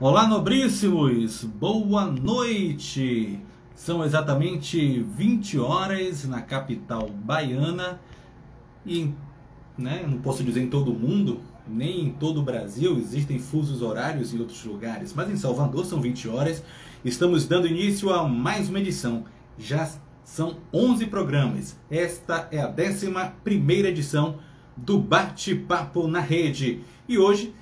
Olá, nobríssimos! Boa noite! São exatamente 20 horas na capital baiana e né, não posso dizer em todo o mundo, nem em todo o Brasil, existem fusos horários em outros lugares, mas em Salvador são 20 horas. Estamos dando início a mais uma edição. Já são 11 programas. Esta é a 11 edição do Bate-Papo na Rede. E hoje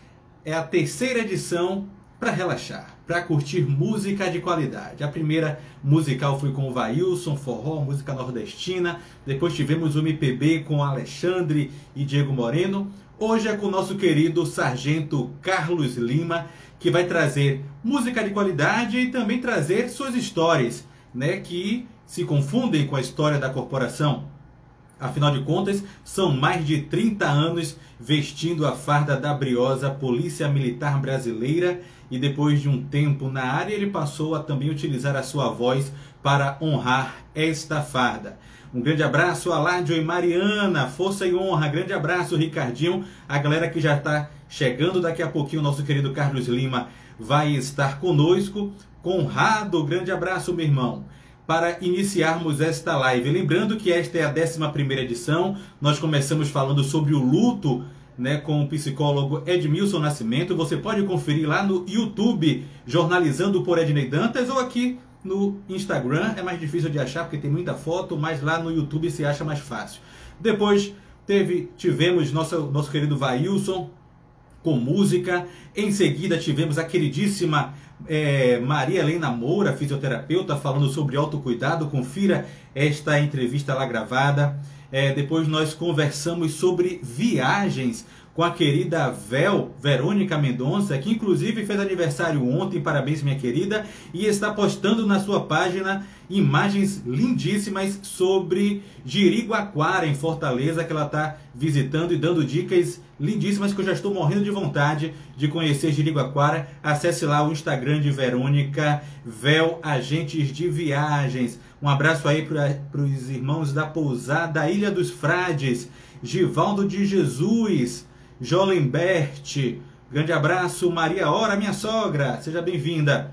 é a terceira edição para relaxar, para curtir música de qualidade. A primeira musical foi com o Vailson, forró, música nordestina. Depois tivemos o MPB com Alexandre e Diego Moreno. Hoje é com o nosso querido sargento Carlos Lima, que vai trazer música de qualidade e também trazer suas histórias, né, que se confundem com a história da corporação. Afinal de contas, são mais de 30 anos vestindo a farda da briosa Polícia Militar Brasileira e depois de um tempo na área, ele passou a também utilizar a sua voz para honrar esta farda. Um grande abraço a Ládio e Mariana, força e honra. Grande abraço, Ricardinho. A galera que já está chegando daqui a pouquinho, o nosso querido Carlos Lima vai estar conosco. Conrado, grande abraço, meu irmão para iniciarmos esta live. Lembrando que esta é a 11 edição, nós começamos falando sobre o luto né, com o psicólogo Edmilson Nascimento. Você pode conferir lá no YouTube, Jornalizando por Ednei Dantas, ou aqui no Instagram. É mais difícil de achar porque tem muita foto, mas lá no YouTube se acha mais fácil. Depois teve, tivemos nosso, nosso querido Vailson com música. Em seguida tivemos a queridíssima é, Maria Helena Moura, fisioterapeuta, falando sobre autocuidado. Confira esta entrevista lá gravada. É, depois nós conversamos sobre viagens com a querida Vel, Verônica Mendonça, que inclusive fez aniversário ontem, parabéns minha querida, e está postando na sua página imagens lindíssimas sobre Jiriguaquara, em Fortaleza, que ela está visitando e dando dicas lindíssimas que eu já estou morrendo de vontade de conhecer Jiriguaquara. Acesse lá o Instagram de Verônica Vel Agentes de Viagens. Um abraço aí para os irmãos da pousada Ilha dos Frades, Givaldo de Jesus, Jolembert. Grande abraço, Maria Ora, minha sogra. Seja bem-vinda.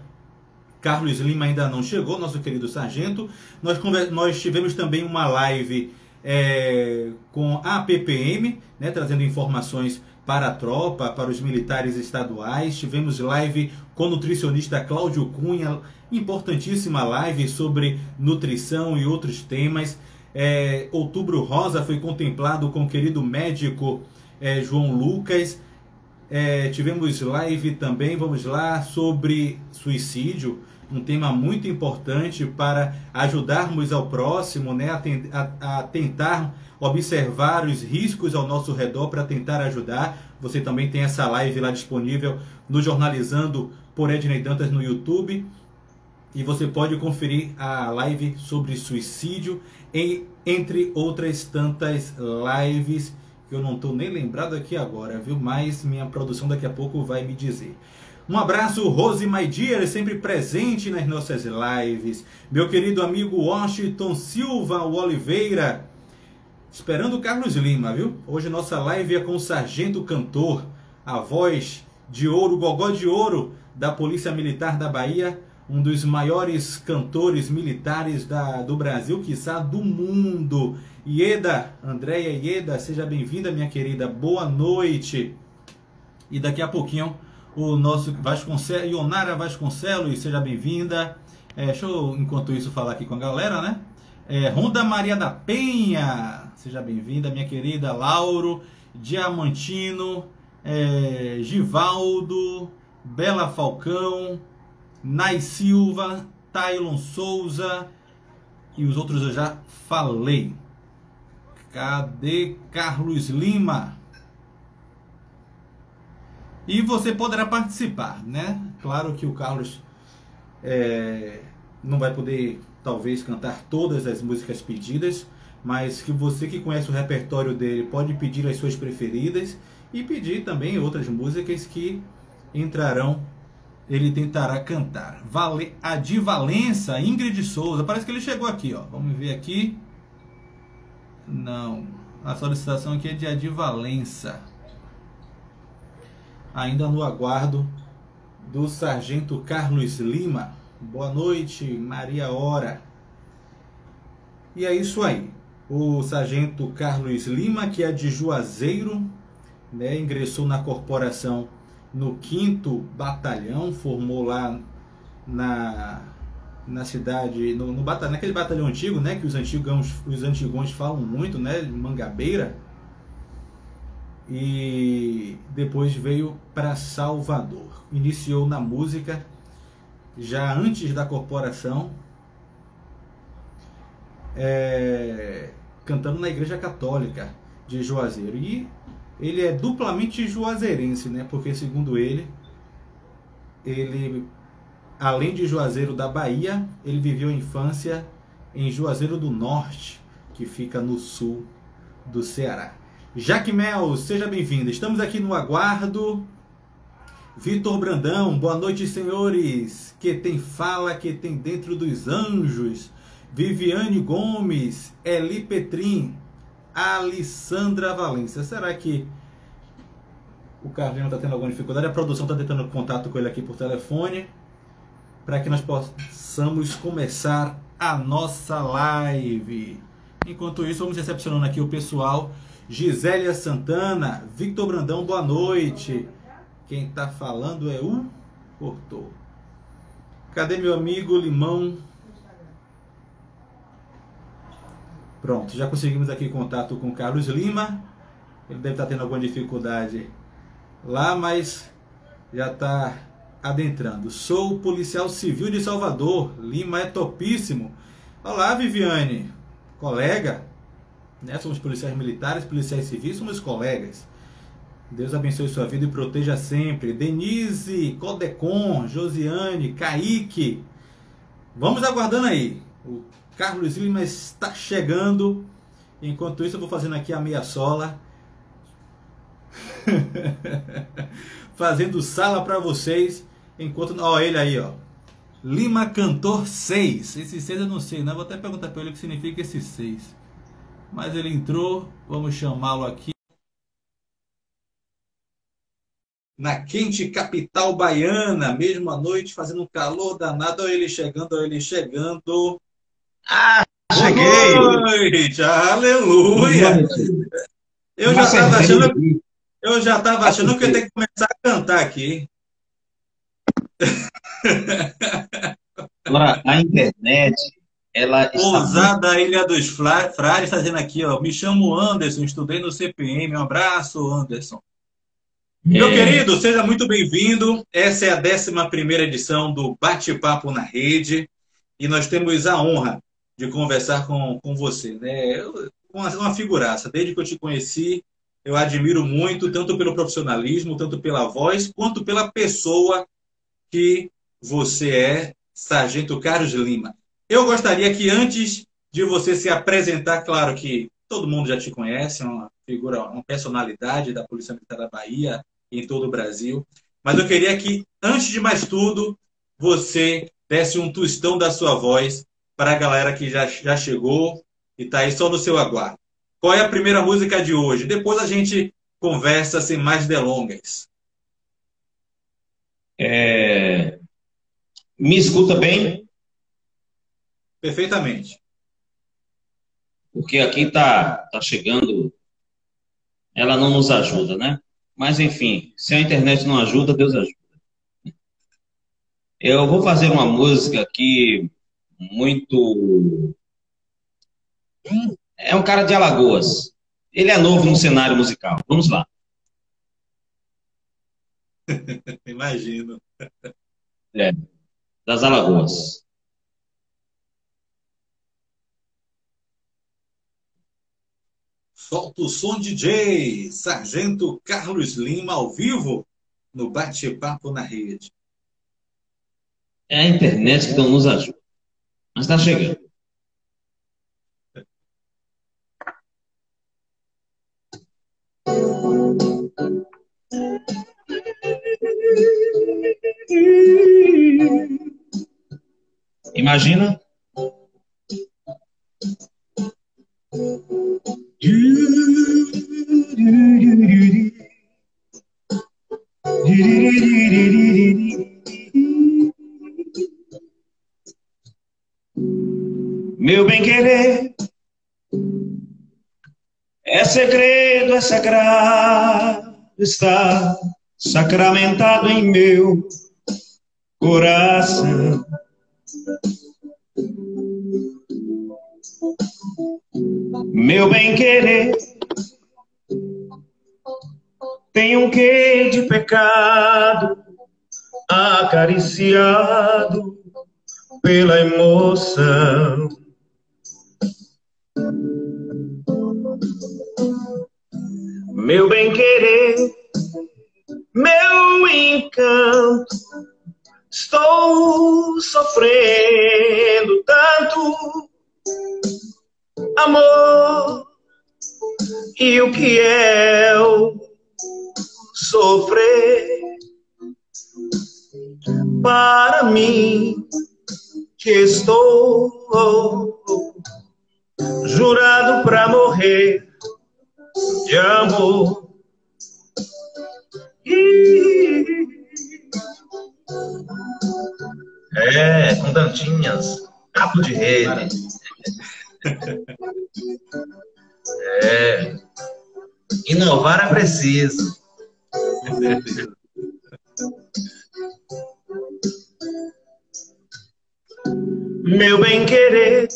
Carlos Lima ainda não chegou, nosso querido sargento. Nós, nós tivemos também uma live é, com a PPM, né, trazendo informações para a tropa, para os militares estaduais. Tivemos live com o nutricionista Cláudio Cunha, importantíssima live sobre nutrição e outros temas. É, Outubro Rosa foi contemplado com o querido médico é, João Lucas. É, tivemos live também, vamos lá, sobre suicídio um tema muito importante para ajudarmos ao próximo, né, a, a, a tentar observar os riscos ao nosso redor para tentar ajudar. Você também tem essa live lá disponível no Jornalizando por Ednei Dantas no YouTube. E você pode conferir a live sobre suicídio, em, entre outras tantas lives que eu não estou nem lembrado aqui agora, viu? Mas minha produção daqui a pouco vai me dizer. Um abraço, Rose My Dear, sempre presente nas nossas lives. Meu querido amigo Washington Silva Oliveira, esperando o Carlos Lima, viu? Hoje nossa live é com o Sargento Cantor, a voz de ouro, gogó de ouro da Polícia Militar da Bahia, um dos maiores cantores militares da, do Brasil, quiçá do mundo. Ieda, Andréia Ieda, seja bem-vinda, minha querida. Boa noite. E daqui a pouquinho o nosso Vasconcelos, Ionara Vasconcelos, seja bem-vinda. É, deixa eu, enquanto isso, falar aqui com a galera, né? É, Ronda Maria da Penha, seja bem-vinda, minha querida. Lauro, Diamantino, é, Givaldo, Bela Falcão, Nai Silva, Tailon Souza e os outros eu já falei. Cadê Carlos Lima? E você poderá participar, né? Claro que o Carlos é, não vai poder, talvez, cantar todas as músicas pedidas, mas que você que conhece o repertório dele pode pedir as suas preferidas e pedir também outras músicas que entrarão, ele tentará cantar. Vale, a de Valença, Ingrid Souza, parece que ele chegou aqui, ó. Vamos ver aqui. Não, a solicitação aqui é de Adi Valença ainda no aguardo do Sargento Carlos Lima. Boa noite, Maria Ora. E é isso aí. O Sargento Carlos Lima, que é de Juazeiro, né, ingressou na corporação no 5 Batalhão, formou lá na, na cidade, no, no batalhão, naquele batalhão antigo, né, que os antigos os antigões falam muito, né, Mangabeira. E depois veio para Salvador. Iniciou na música já antes da corporação, é, cantando na Igreja Católica de Juazeiro. E ele é duplamente juazeirense, né? Porque segundo ele, ele além de Juazeiro da Bahia, ele viveu a infância em Juazeiro do Norte, que fica no sul do Ceará. Jaque Mel, seja bem-vindo. Estamos aqui no aguardo. Vitor Brandão, boa noite, senhores. Que tem fala, que tem dentro dos anjos. Viviane Gomes, Eli Petrin, Alessandra Valência. Será que o Carlinho está tendo alguma dificuldade? A produção está tentando contato com ele aqui por telefone para que nós possamos começar a nossa live. Enquanto isso, vamos recepcionando aqui o pessoal. Gisélia Santana, Victor Brandão, boa noite. Quem está falando é o Cortou. Cadê meu amigo Limão? Pronto, já conseguimos aqui contato com Carlos Lima. Ele deve estar tendo alguma dificuldade lá, mas já está adentrando. Sou policial civil de Salvador. Lima é topíssimo. Olá, Viviane, colega. Né? Somos policiais militares, policiais civis, somos colegas. Deus abençoe sua vida e proteja sempre. Denise, Codecon, Josiane, Kaique. Vamos aguardando aí. O Carlos Lima está chegando. Enquanto isso, eu vou fazendo aqui a meia sola. Fazendo sala para vocês. Enquanto. Ó, ele aí, ó. Lima Cantor 6. Esse 6 eu não sei, né? Vou até perguntar para ele o que significa esse 6. Mas ele entrou. Vamos chamá-lo aqui. na quente capital baiana, mesmo à noite, fazendo um calor danado. Olha ele chegando, olha ele chegando. Ah, cheguei! Boa noite, aleluia! Eu já estava achando, eu já estava achando que eu ia ter que começar a cantar aqui. Agora, a internet, ela Pousada Ilha dos Frades, está dizendo aqui, ó, me chamo Anderson, estudei no CPM, um abraço, Anderson. Meu é... querido, seja muito bem-vindo. Essa é a 11 edição do Bate-Papo na Rede e nós temos a honra de conversar com, com você. Né? Uma, uma figuraça. Desde que eu te conheci, eu admiro muito, tanto pelo profissionalismo, tanto pela voz, quanto pela pessoa que você é, Sargento Carlos Lima. Eu gostaria que antes de você se apresentar, claro que todo mundo já te conhece, é uma figura, uma personalidade da Polícia Militar da Bahia em todo o Brasil, mas eu queria que, antes de mais tudo, você desse um tostão da sua voz para a galera que já, já chegou e está aí só no seu aguardo. Qual é a primeira música de hoje? Depois a gente conversa sem mais delongas. É... Me escuta bem? Perfeitamente. Porque aqui está tá chegando, ela não nos ajuda, né? Mas enfim, se a internet não ajuda, Deus ajuda. Eu vou fazer uma música aqui muito. É um cara de Alagoas. Ele é novo no cenário musical. Vamos lá. Imagino. É, das Alagoas. Solta o som DJ, Sargento Carlos Lima ao vivo no Bate-Papo na Rede. É a internet que não nos ajuda. Está chegando. Imagina. Meu bem querer é segredo, é sagrado, está sacramentado em meu coração. Meu bem querer tem um quê de pecado acariciado pela emoção. Meu bem querer, meu encanto, estou sofrendo tanto. Amor e o que é eu sofrer? Para mim que estou jurado para morrer de amor. É, com dantinhas, capo de rede. É, inovar é preciso. Meu bem querer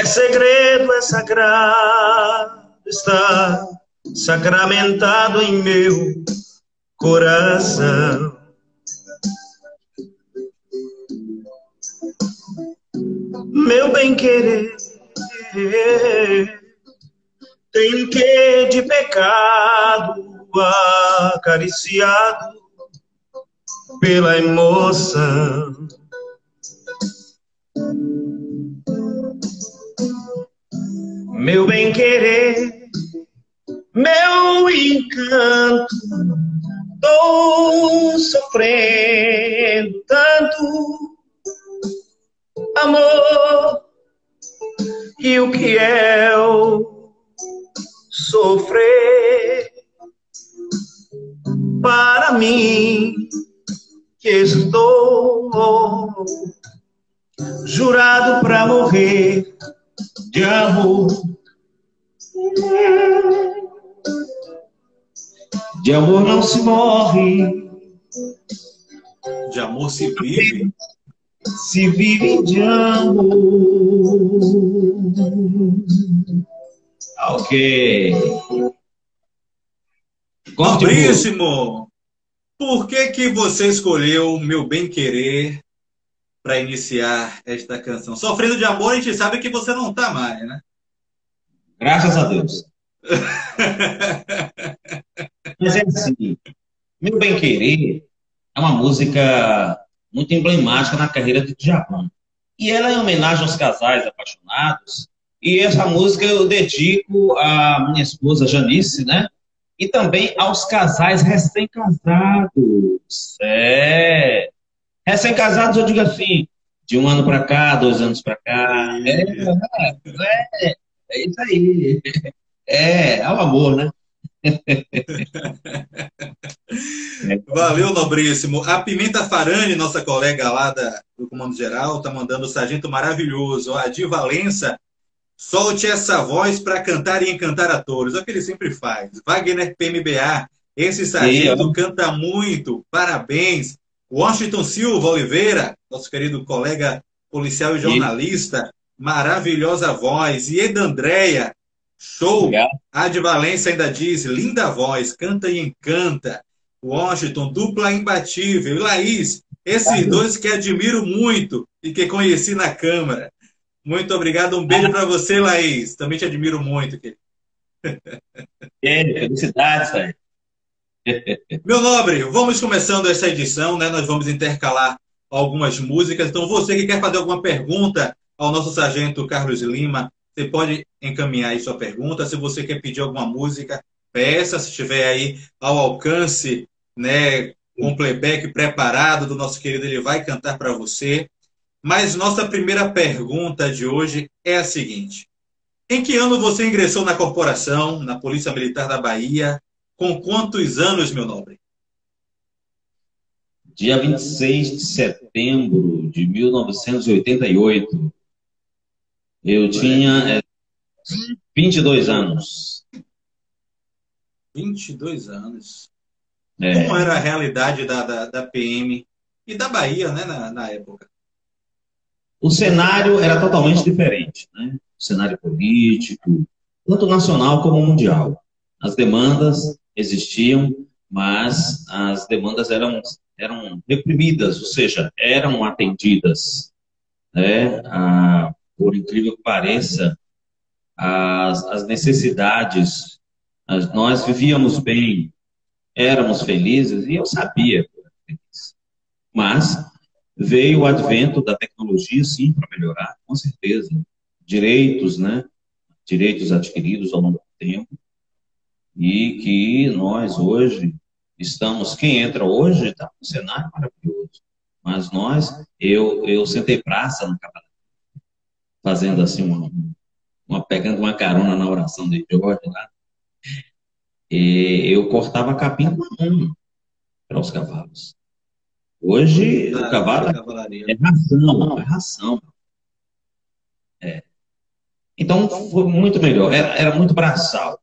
é segredo, é sagrado, está sacramentado em meu coração. Meu bem querer tem quê de pecado acariciado pela emoção. Meu bem querer, meu encanto, tô sofrendo tanto. Amor e o que é eu sofrer? Para mim que estou jurado para morrer de amor. De amor não se morre. De amor se vive. Se vive de amor. Ok. Nobríssimo! Por que, que você escolheu Meu Bem Querer para iniciar esta canção? Sofrendo de amor, a gente sabe que você não está mais, né? Graças a Deus. Mas é assim, Meu Bem Querer é uma música muito emblemática na carreira de Djavan. E ela é em homenagem aos casais apaixonados. E essa música eu dedico à minha esposa Janice, né? e também aos casais recém-casados. É. Recém-casados, eu digo assim, de um ano para cá, dois anos para cá. É, é, é, isso aí. É, é o amor, né? Valeu, nobríssimo. A Pimenta Farani, nossa colega lá da, do Comando Geral, tá mandando o sargento maravilhoso. A Di Valença Solte essa voz para cantar e encantar a todos. É o que ele sempre faz. Wagner PMBA, esse sargento Sim, canta muito. Parabéns. Washington Silva Oliveira, nosso querido colega policial e jornalista, Sim. maravilhosa voz. E Eda Andréia, show. Obrigado. A de Valência ainda diz, linda voz, canta e encanta. Washington, dupla imbatível. E Laís, esses dois que admiro muito e que conheci na Câmara. Muito obrigado. Um beijo para você, Laís. Também te admiro muito. É, felicidades, velho. Meu nobre, vamos começando essa edição, né? Nós vamos intercalar algumas músicas. Então, você que quer fazer alguma pergunta ao nosso sargento Carlos Lima, você pode encaminhar aí sua pergunta. Se você quer pedir alguma música, peça. Se estiver aí ao alcance, né, com playback preparado do nosso querido, ele vai cantar para você. Mas nossa primeira pergunta de hoje é a seguinte: Em que ano você ingressou na corporação, na Polícia Militar da Bahia? Com quantos anos, meu nobre? dia 26 de setembro de 1988. Eu tinha é, 22 anos. 22 anos. É. Como era a realidade da, da, da, PM e da Bahia, né, na, na época? O cenário era totalmente diferente, né? O cenário político, tanto nacional como mundial. As demandas existiam, mas as demandas eram, eram reprimidas, ou seja, eram atendidas. Né? Ah, por incrível que pareça, as, as necessidades, as, nós vivíamos bem, éramos felizes, e eu sabia que era feliz. Mas veio o advento da tecnologia, sim, para melhorar, com certeza. Direitos, né? Direitos adquiridos ao longo do tempo, e que nós hoje estamos, quem entra hoje está um cenário maravilhoso, mas nós, eu, eu sentei praça no Cabaré, fazendo assim uma, uma, pegando uma carona na oração de Jorge lá, e eu cortava capim com a mão para os cavalos. Hoje ah, o cavalo é ração, é ração. É. Então foi muito melhor, era, era muito braçal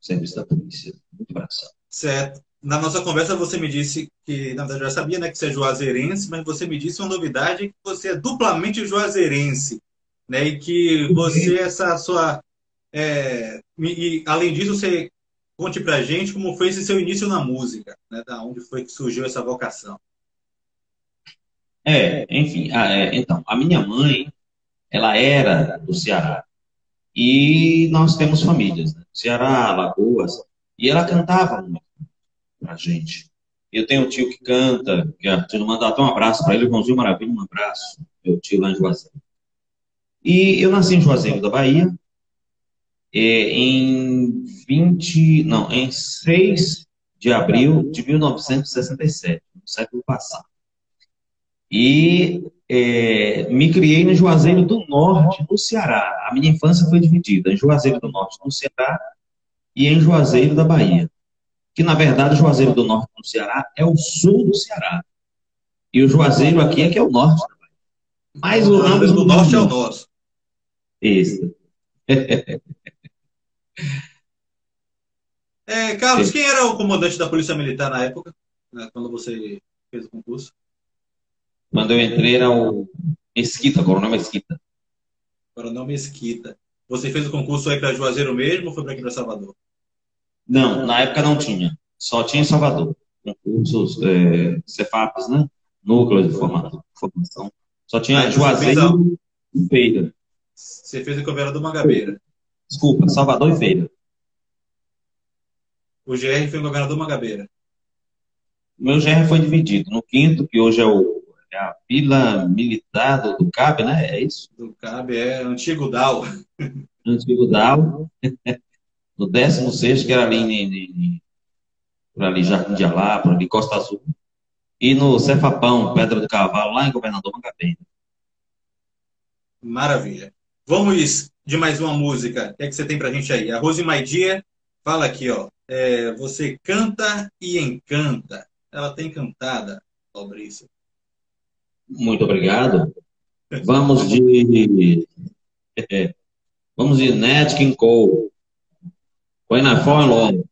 serviço da polícia, muito braçal. Certo. Na nossa conversa você me disse que, na verdade, eu já sabia né, que você é juazeirense, mas você me disse uma novidade que você é duplamente juazeirense, né? E que você, essa sua... É, e, além disso, você conte pra gente como foi esse seu início na música, né? Da onde foi que surgiu essa vocação. É, enfim, a, é, então, a minha mãe, ela era do Ceará. E nós temos famílias, né? Ceará, Lagoas, e ela cantava muito pra gente. Eu tenho um tio que canta, que a tia mandar um abraço para ele, irmãozinho Maravilha, um abraço, meu tio lá em Juazeiro. E eu nasci em Juazeiro da Bahia, em 20, não, em 6 de abril de 1967, no século passado. E é, me criei no Juazeiro do Norte, no Ceará. A minha infância foi dividida em Juazeiro do Norte, no Ceará, e em Juazeiro da Bahia. Que, na verdade, o Juazeiro do Norte, no Ceará, é o sul do Ceará. E o Juazeiro aqui é que é o norte. Mas o Juazeiro do Norte é o nosso. Isso. é, Carlos, quem era o comandante da Polícia Militar na época, né, quando você fez o concurso? Quando eu entrei era o Mesquita, Coronel Mesquita. Coronel Mesquita. Você fez o concurso aí para Juazeiro mesmo ou foi para aqui para Salvador? Não, na época não tinha. Só tinha em Salvador. Concursos, é, Cefaps, né? Núcleo de formação. Só tinha ah, Juazeiro e Feira. Você fez em Governador Magabeira. Desculpa, Salvador e Feira. O GR foi em Governador Magabeira. O meu GR foi dividido. No quinto, que hoje é o é a Vila Militar do, do CAB, né? É isso? Do CAB, é Antigo DAO. Antigo DAO. no 16, que era ali, em, por ali Jardim de Alá, por ali Costa Azul. E no Cefapão, Pedra do Cavalo, lá em Governador Mangabeira. Maravilha. Vamos de mais uma música. O que, é que você tem pra gente aí? A Rose Maidia fala aqui, ó. É, você canta e encanta. Ela tem cantada, Fabrício. Muito obrigado. Vamos de. Vamos de Nat King Cole. When I Love.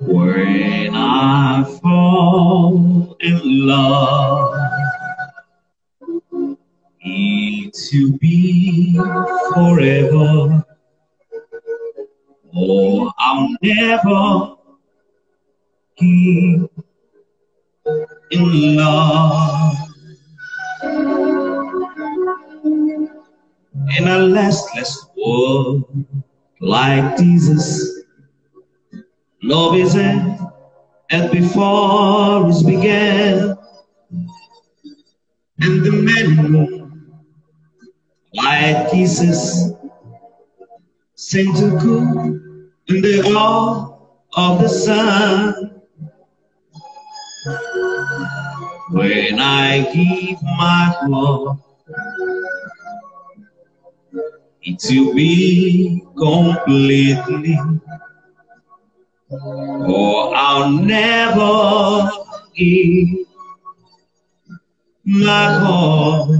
When I fall in love, it to be forever. Oh, I'll never give in love. In a restless world like Jesus Love is it as before it began, and the men Night kisses sent to cool in the glow of the sun. When I give my heart, it will be completely, or I'll never give my heart.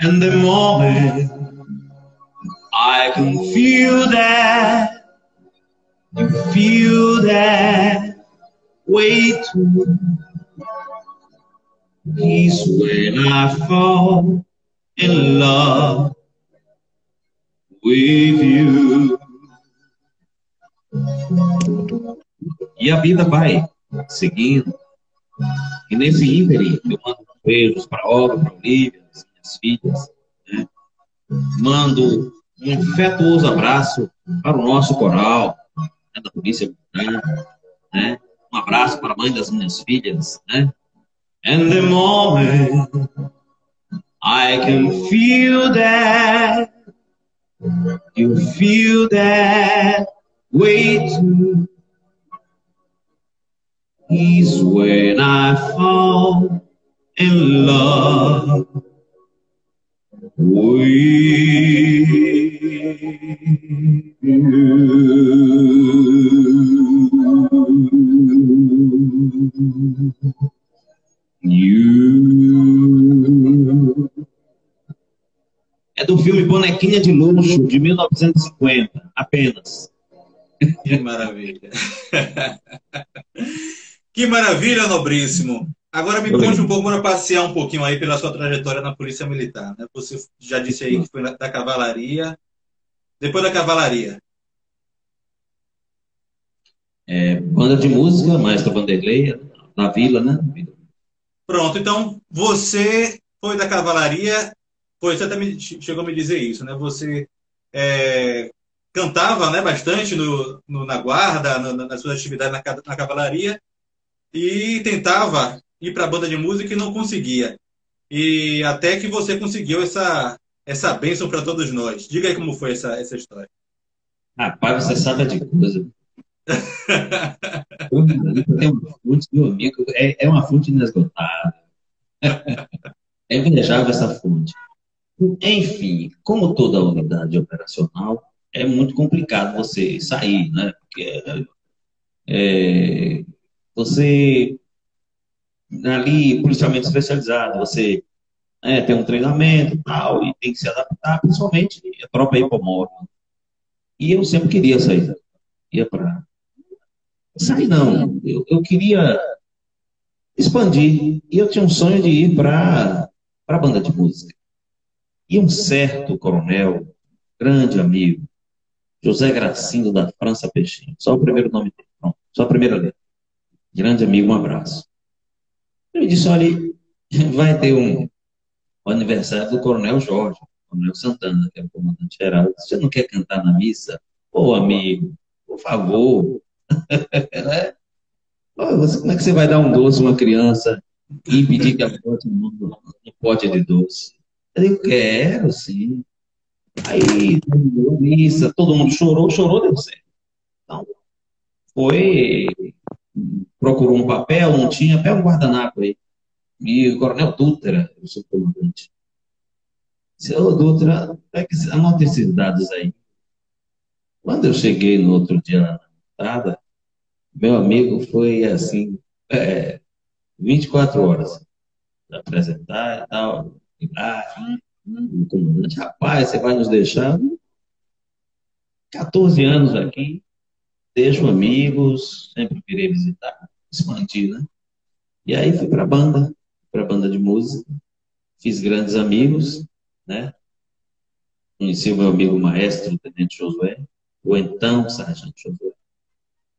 And the moment I can feel that, you feel that way too. Is when I fall in love with you. E a vida vai seguindo. E nesse ínterim, eu mando beijos para a obra, para a Olivia, as minhas filhas. Né? Mando um afetuoso abraço para o nosso coral, né, da Polícia Militar. Né? Um abraço para a mãe das minhas filhas. Né? And the moment I can feel that, you feel that way too. Is when I fall in love with you. É do filme Bonequinha de Luxo, de 1950, apenas. Que maravilha. que maravilha, nobríssimo. Agora me conte um pouco, para passear um pouquinho aí pela sua trajetória na Polícia Militar. Né? Você já disse aí que foi da cavalaria. Depois da cavalaria. É, banda de música, Maestro Vanderlei, na vila, né? Pronto, então você foi da cavalaria, foi, você até chegou a me dizer isso, né? Você é, cantava né, bastante no, no na guarda, no, nas suas atividades na, na cavalaria, e tentava ir para a banda de música e não conseguia. E até que você conseguiu essa, essa bênção para todos nós. Diga aí como foi essa, essa história. Rapaz, você sabe de coisa. Tem uma fonte, amigo, é, é uma fonte inesgotável. É invejável essa fonte. Enfim, como toda unidade operacional, é muito complicado você sair, né? Porque é, você ali, policiamento especializado, você né, tem um treinamento tal, e tem que se adaptar, principalmente a própria hipomóvel. E eu sempre queria sair. Ia para. Sair não, eu, eu queria expandir. E eu tinha um sonho de ir para a banda de música. E um certo coronel, grande amigo, José Gracindo da França Peixinho, só o primeiro nome dele, pronto, só a primeira letra. Grande amigo, um abraço. Ele disse: olha, vai ter um, um aniversário do Coronel Jorge, Coronel Santana, que é o comandante geral. Você não quer cantar na missa? Ô, amigo, por favor. né? Você, como é que você vai dar um doce a uma criança e pedir que ela bote no pote de doce? Eu digo, quero, sim. Aí, missa, todo mundo chorou, chorou, deu certo. Então, foi procurou um papel, não tinha, pega um guardanapo aí. E o coronel Dutra, o seu comandante. Seu Dutra, anota esses dados aí. Quando eu cheguei no outro dia na meu amigo foi assim, é, 24 horas para apresentar e tal. Lá, o comandante, rapaz, você vai nos deixar 14 anos aqui, deixo amigos, sempre querer visitar, expandir, né? E aí fui para banda, para banda de música, fiz grandes amigos, né? Conheci o meu amigo maestro, o Tenente Josué, o então Sargento Josué.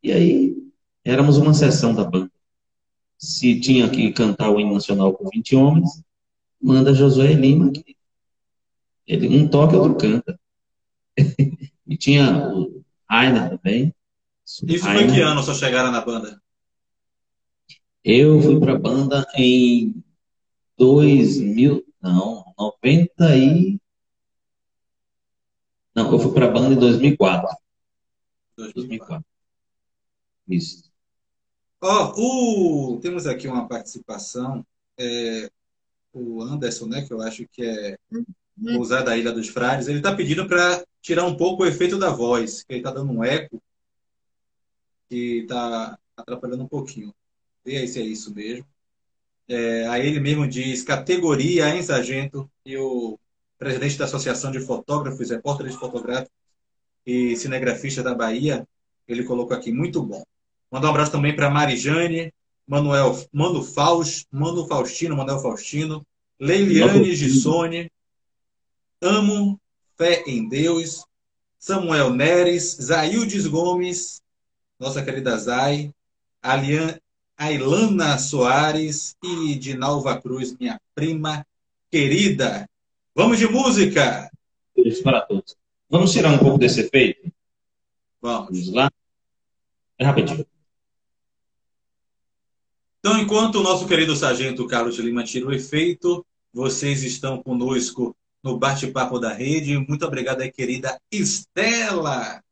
E aí éramos uma sessão da banda. Se tinha que cantar o hino nacional com 20 homens, manda Josué Lima, que ele um toca, outro canta. e tinha o Rainer também, isso foi que ano só chegaram na banda? Eu fui para a banda em 2000, não, 90 e... Não, eu fui para a banda em 2004. 2004. Isso. Ó, oh, o... temos aqui uma participação, é, o Anderson, né, que eu acho que é uhum. usar da Ilha dos Frades, ele está pedindo para tirar um pouco o efeito da voz, que ele está dando um eco que está atrapalhando um pouquinho. Vê aí se é isso mesmo. É, aí ele mesmo diz categoria em sargento e o presidente da Associação de Fotógrafos, Repórteres Fotográficos e Cinegrafistas da Bahia, ele colocou aqui, muito bom. Mandar um abraço também para Marijane, Manuel, Mano Faust, Mano Faustino, Manuel Faustino, Leiliane Gissone, Amo, Fé em Deus, Samuel Neres, Zaildes Gomes, nossa querida Zay, Alian, Ailana Soares e Dinalva Cruz, minha prima querida. Vamos de música! Isso para todos. Vamos tirar um pouco desse efeito? Vamos. Vamos lá? É rapidinho. Então, enquanto o nosso querido sargento Carlos Lima tira o efeito, vocês estão conosco no bate-papo da rede. Muito obrigado querida Estela.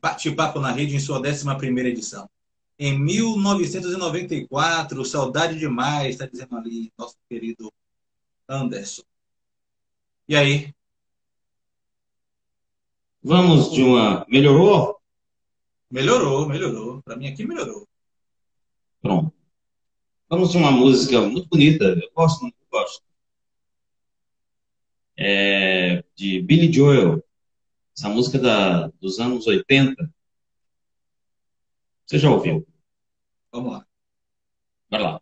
Bate-papo na rede em sua 11 edição. Em 1994, saudade demais, está dizendo ali nosso querido Anderson. E aí? Vamos de uma. Melhorou? Melhorou, melhorou. Para mim aqui melhorou. Pronto. Vamos uma música muito bonita. Eu gosto, muito gosto. É de Billy Joel. Essa música da, dos anos 80. Você já ouviu? Vamos lá. Vai lá.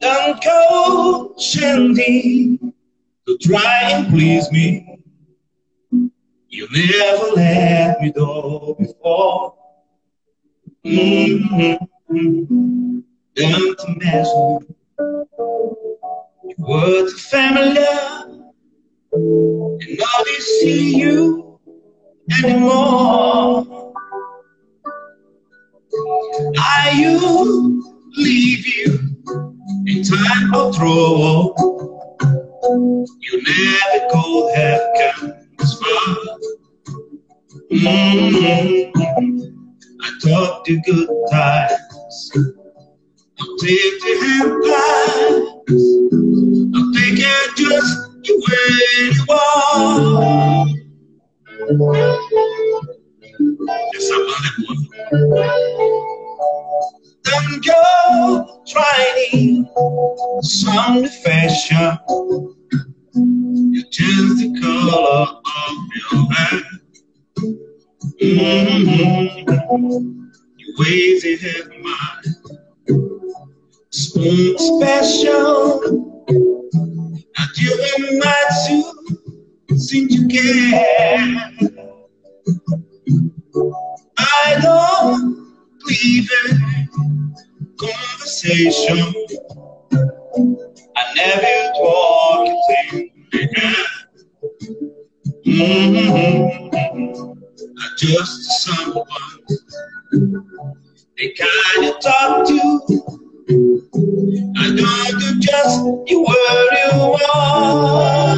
Don't go, Shandy, to try and please me. You never let me go before. Mm-hmm. Don't imagine you were too familiar and I didn't to see you anymore. I you leave you in time of trouble. You never could have come. Mm-hmm. I talk the good times. I'll take the hand I'll take it just the way you are. Banda é boa. Don't go trying some fashion. You change the color of your hair. Mm-hmm. You ways special. I give him my two since you can. I don't believe in conversation. I never talk it I just someone they kind of talk to. I don't do just you where you are.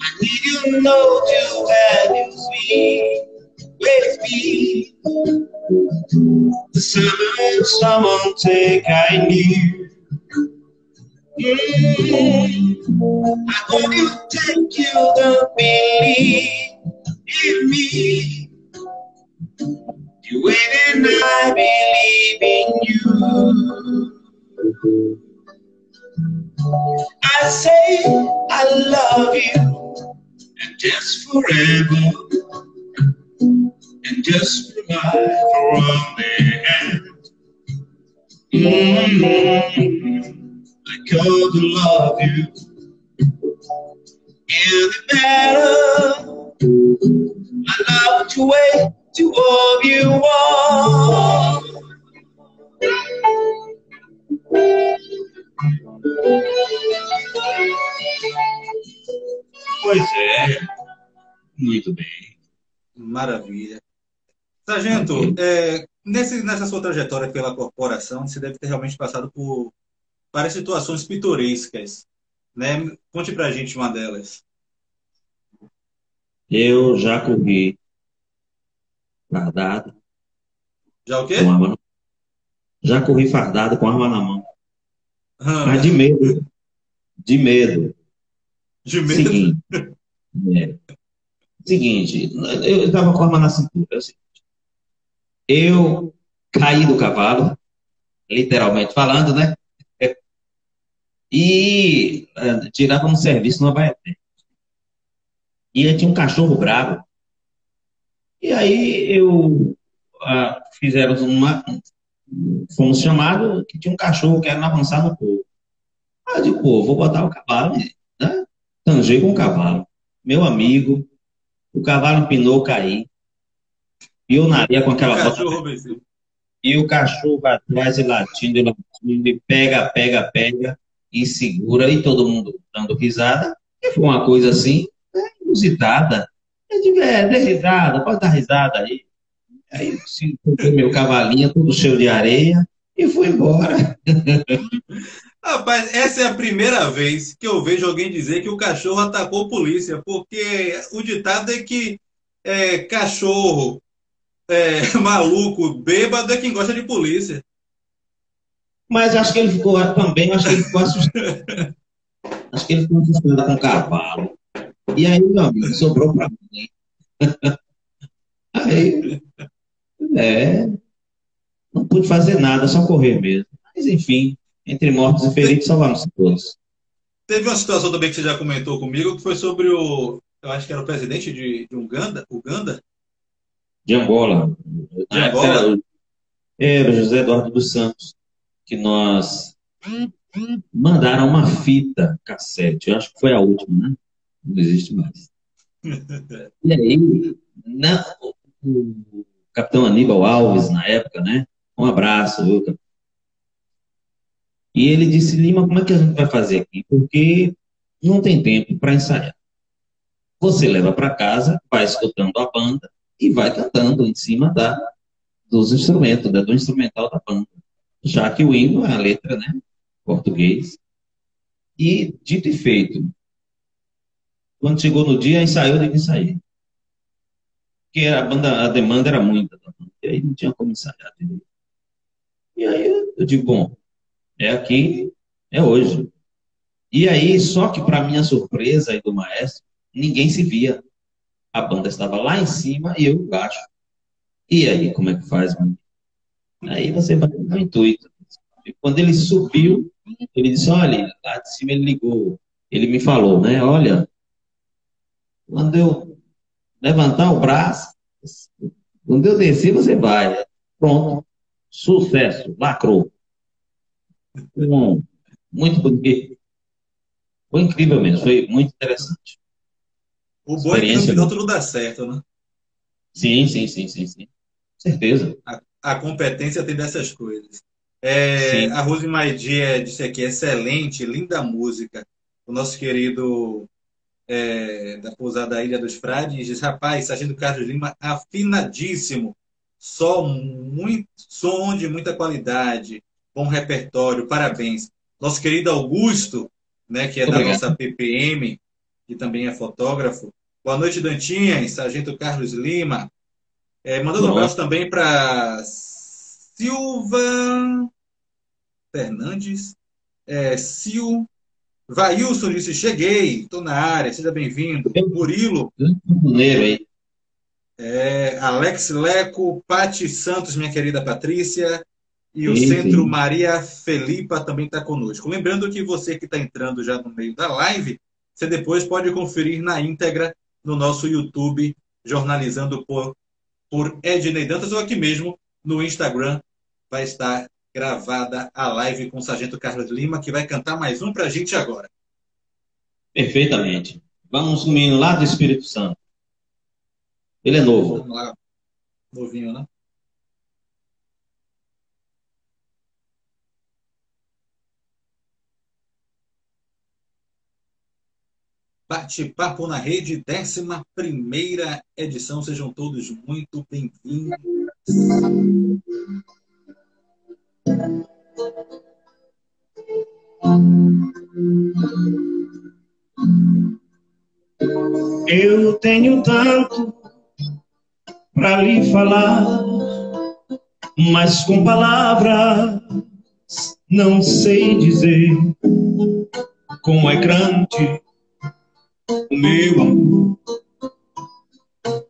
I need you know just that you with me. The and someone take I knew. I want you to take you to believe in me. You wait and I believe in you. I say I love you, and just forever, and just for my only hand. Mm-hmm. To love you in the matter. I love to wait to all you want. Pois é. Muito bem. Maravilha. Sargento, é, nesse, nessa sua trajetória pela corporação, você deve ter realmente passado por várias situações pitorescas. Né? Conte pra gente uma delas. Eu já corri fardado. Já o quê? Com arma Já corri fardado com arma na mão. Ah, Mas de medo. De medo. de medo. Seguinte. é. Seguinte, eu estava com a arma na cintura. É o seguinte. Eu caí do cavalo, literalmente falando, né? E eh, tirava um serviço no Baeté. E tinha um cachorro bravo. E aí eu ah, fizeram uma. Fomos chamados que tinha um cachorro que era avançar no povo. Aí eu digo, pô, vou botar o cavalo, né? Tangei com o cavalo. Meu amigo, o cavalo empinou, caí. E eu na areia com aquela bota. Cachorro, Bezerra. E o cachorro atrás e latindo, e latindo, e pega, pega, pega, e segura, e todo mundo dando risada. E foi uma coisa assim, né, inusitada. Eu digo, é, dê risada, pode dar risada aí. Aí se meu cavalinho todo cheio de areia e fui embora. Rapaz, essa é a primeira vez que eu vejo alguém dizer que o cachorro atacou a polícia, porque o ditado é que é, cachorro é, maluco, bêbado é quem gosta de polícia. Mas acho que ele ficou também, acho que ele ficou assustado. Acho que ele ficou assustado com o cavalo. E aí, meu amigo, sobrou para mim. Aí, é, não pude fazer nada, só correr mesmo. Mas enfim, entre mortos e feridos, salvamos todos. Teve uma situação também que você já comentou comigo, que foi sobre o, eu acho que era o presidente de, de Uganda, Uganda, De Angola. De Angola? Era, o- era o José Eduardo dos Santos, que nós mandaram uma fita cassete. Eu acho que foi a última, né? Não existe mais. E aí, na- o capitão Aníbal Alves, na época, né? Um abraço, viu? E ele disse, Lima, como é que a gente vai fazer aqui? Porque não tem tempo para ensaiar. Você leva para casa, vai escutando a banda e vai cantando em cima da, dos instrumentos, né, do instrumental da banda. Já que o hino é a letra, né? Português. E dito e feito. Quando chegou no dia, ensaiou, eu ensaiei. Porque a banda, a demanda era muita. banda, E aí não tinha como ensaiar. E aí eu- eu digo, bom, é aqui, é hoje. E aí, só que para minha surpresa e do maestro, ninguém se via. A banda estava lá em cima e eu embaixo. E aí, como é que faz, mano? Aí você vai no intuito. E quando ele subiu, ele disse, olha, lá de cima ele ligou. Ele me falou, né? Olha, quando eu levantar o braço, quando eu descer, você vai. Pronto. Sucesso. Lacrou. Bom, muito bonito. Foi incrível mesmo. Foi muito interessante. O bom é que no né? tudo dá certo, né? Sim, sim, sim, sim, sim. Certeza. A competência tem dessas coisas. É, a Rose Maidia disse aqui, excelente, linda música. O nosso querido é, da pousada Ilha dos Frades diz, rapaz, Sargento Carlos Lima, afinadíssimo. Som, muito, som de muita qualidade, bom repertório, parabéns. Nosso querido Augusto, né, que é da Obrigado. nossa PPM, que também é fotógrafo. Boa noite, Dantinhas, Sargento Carlos Lima. É, mandando um Boa. abraço também para Silva Fernandes. É, Sil Vailson disse: Cheguei, estou na área, seja bem-vindo. Murilo, Mineiro aí. é, Alex Leco, Pati Santos, minha querida Patrícia, e o Sim, Centro sim. Maria Felipa também está conosco. Lembrando que você que está entrando já no meio da live, você depois pode conferir na íntegra no nosso YouTube, jornalizando por, por Ednei Dantas, ou aqui mesmo no Instagram vai estar gravada a live com o Sargento Carlos Lima, que vai cantar mais um para a gente agora. Perfeitamente. Vamos um menino lá do Espírito Santo. Ele é novo. Vamos lá, novinho, né? Bate-Papo na Rede, 11 edição. Sejam todos muito bem-vindos. Eu tenho tanto para lhe falar, mas com palavras não sei dizer como é grande o meu amor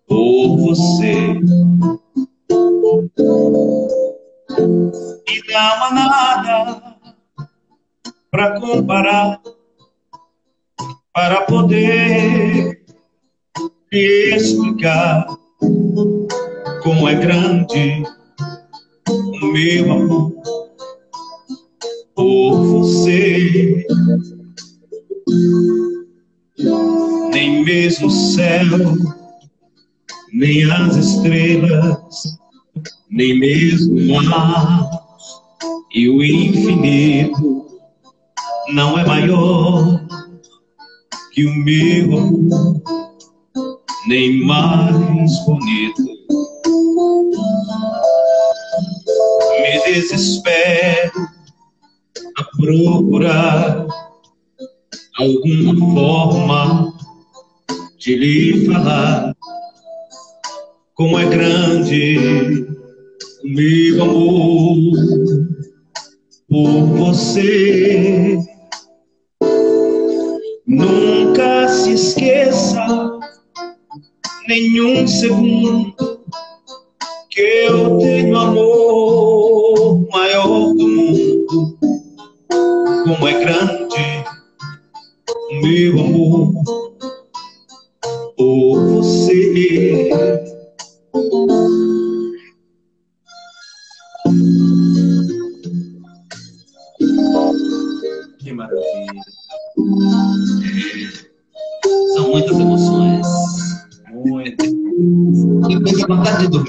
por você. E não há nada para comparar, para poder te explicar como é grande o meu amor o céu, nem as estrelas, nem mesmo o mar e o infinito não é maior que o meu amor, nem mais bonito. Me desespero a procurar alguma forma de lhe falar como é grande meu amor por você. Nunca se esqueça, nenhum segundo, que eu tenho amor maior do mundo. Como é grande meu amor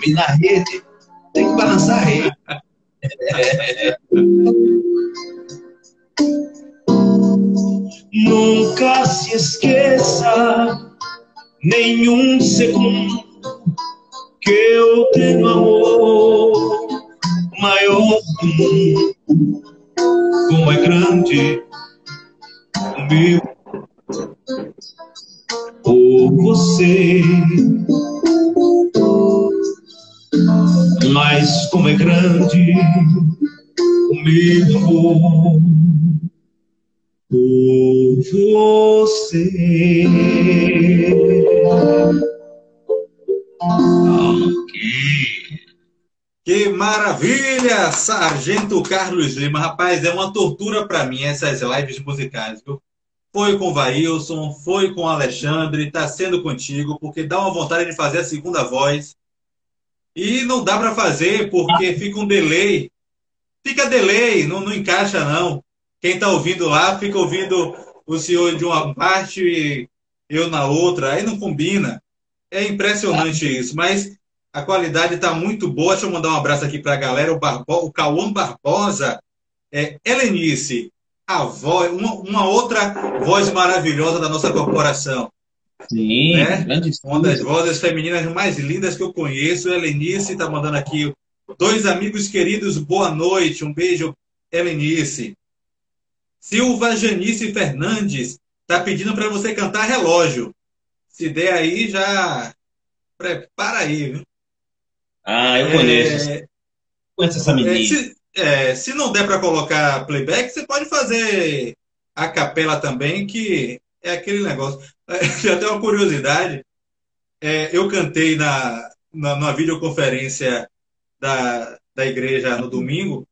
dormir na rede, tem que balançar a rede. Nunca se esqueça, nenhum segundo, que eu tenho amor maior do mundo. Como é grande o meu por você. Como é grande o meu amor por você. Ok. Que maravilha, Sargento Carlos Lima. Rapaz, é uma tortura para mim essas lives musicais. Viu? Foi com o Vailson, foi com o Alexandre, tá sendo contigo, porque dá uma vontade de fazer a segunda voz. E não dá para fazer porque fica um delay. Fica delay, não, não encaixa não. Quem tá ouvindo lá fica ouvindo o senhor de uma parte e eu na outra, aí não combina. É impressionante isso, mas a qualidade está muito boa. Deixa eu mandar um abraço aqui para a galera. O, Barbo, o Cauã Barbosa, é, Helenice, a voz, uma, uma, outra voz maravilhosa da nossa corporação. Sim, né? Uma das vozes femininas mais lindas que eu conheço. Helenice está mandando aqui. Dois amigos queridos, boa noite. Um beijo, Helenice. Silva Janice Fernandes está pedindo para você cantar relógio. Se der aí, já prepara aí, viu? Ah, eu conheço. É... Conheço essa menina. É, se, é, se não der para colocar playback, você pode fazer a capela também, que é aquele negócio. Já tem uma curiosidade. É, eu cantei na, na, na videoconferência da, da igreja no domingo,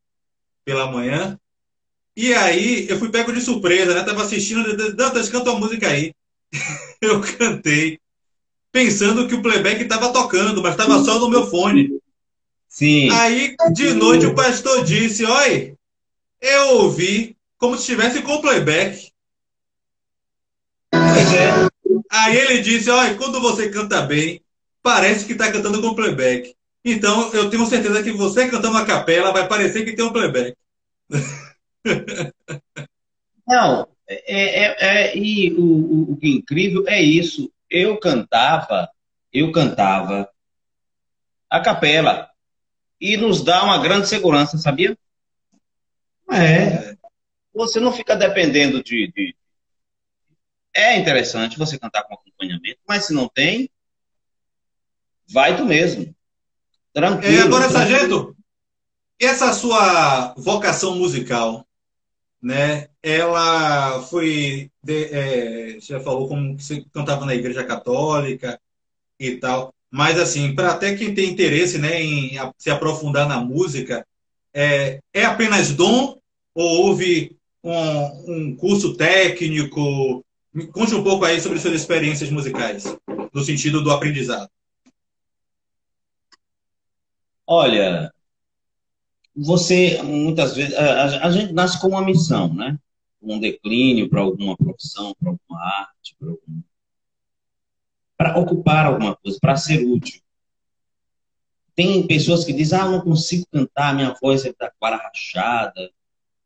pela manhã. E aí eu fui pego de surpresa, né? Tava assistindo, Dantas, canta uma música aí. eu cantei pensando que o playback estava tocando, mas estava só no meu fone. Sim. Aí, de noite, o pastor disse: Oi, eu ouvi como se estivesse com playback. Pois é. Aí ele disse: Olha, quando você canta bem, parece que está cantando com playback. Então, eu tenho certeza que você cantando uma capela vai parecer que tem um playback. Não, É, é, é, e o, o, o que é incrível é isso. Eu cantava, eu cantava a capela. E nos dá uma grande segurança, sabia? É. Você não fica dependendo de, de. É interessante você cantar com acompanhamento, mas se não tem, vai tu mesmo. Tranquilo. E agora, Sargento, essa sua vocação musical, né? Ela foi, de, é, já falou como você cantava na igreja católica e tal, mas assim, para até quem tem interesse, né, em se aprofundar na música, é, é apenas dom ou houve um, um curso técnico? Me conte um pouco aí sobre suas experiências musicais, no sentido do aprendizado. Olha, você muitas vezes a, a, gente nasce com uma missão, né? Um declínio para alguma profissão, para alguma arte, para algum... ocupar alguma coisa, para ser útil. Tem pessoas que dizem: "Ah, não consigo cantar, minha voz é da cara rachada".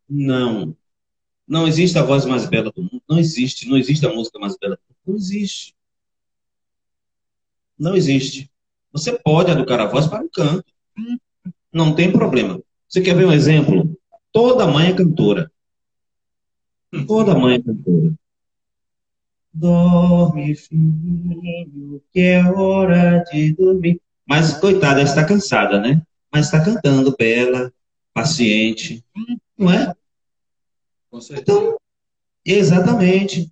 Não. Não existe a voz mais bela do mundo. Não existe. Não existe a música mais bela do mundo. Não existe. Não existe. Você pode educar a voz para o canto. Não tem problema. Você quer ver um exemplo? Toda mãe é cantora. Toda mãe é cantora. Dorme, filho, que é hora de dormir. Mas, coitada, está cansada, né? Mas está cantando bela, paciente. Não é? Então, exatamente.